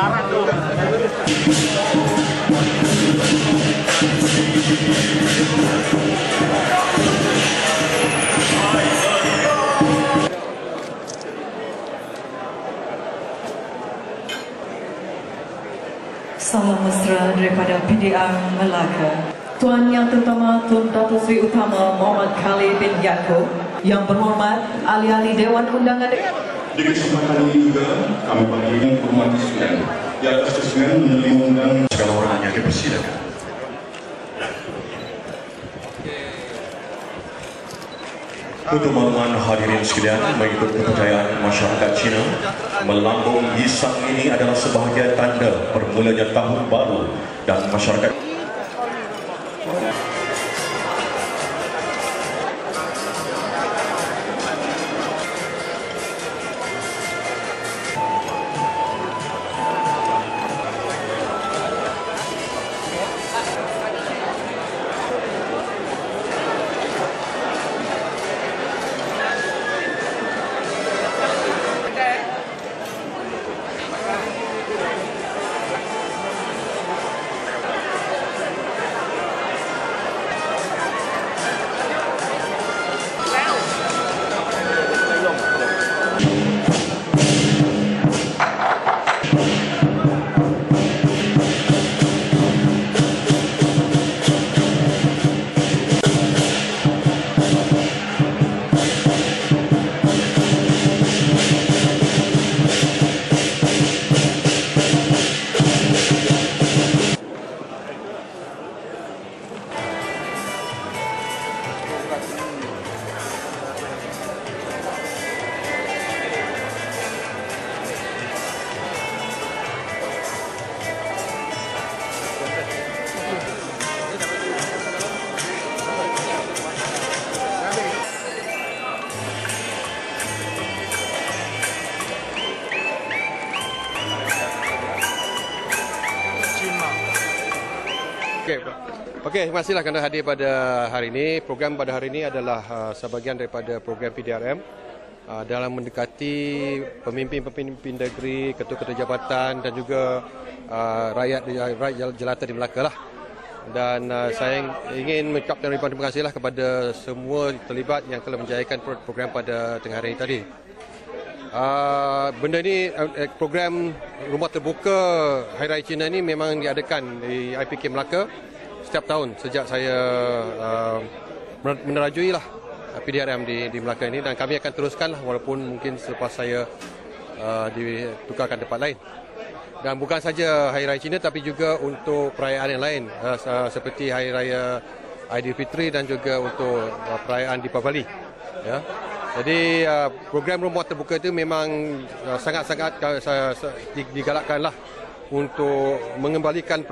lama sudah karat tu. Salam mesra daripada PDR Melaka. Tuan Yang Terutama Tun Datuk Seri Utama Muhammad Khalid bin Yaakob, Yang Berhormat Ahli-Ahli Dewan Undangan Di kesempatan ini juga kami panggilkan hormat sekalian. Di atas kesenian undang segala orang yang dipersilakan. Makluman hadirin sekalian, mengikut kepercayaan masyarakat Cina, melambung hisang ini adalah sebahagian tanda permulanya tahun baru dan masyarakat Okey, okey, terima kasihlah kerana hadir pada hari ini. Program pada hari ini adalah uh, sebahagian daripada program PDRM uh, dalam mendekati pemimpin-pemimpin negeri, ketua-ketua jabatan dan juga uh, rakyat rakyat jelata di Melaka lah. Dan uh, saya ingin mengucapkan ribuan terima kasihlah kepada semua terlibat yang telah menjayakan program pada tengah hari ini tadi. Uh, benda ni uh, program rumah terbuka Hari Raya Cina ni memang diadakan di IPK Melaka setiap tahun sejak saya uh, menerajui lah PDRM di, di Melaka ini dan kami akan teruskan lah walaupun mungkin selepas saya uh, ditukarkan tempat lain. Dan bukan saja Hari Raya Cina tapi juga untuk perayaan yang lain uh, seperti Hari Raya Aidilfitri dan juga untuk uh, perayaan Deepavali. Ya. Jadi uh, program rumah terbuka itu memang uh, sangat-sangat uh, digalakkanlah untuk mengembalikan